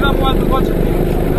Tira a moeda do lote aqui.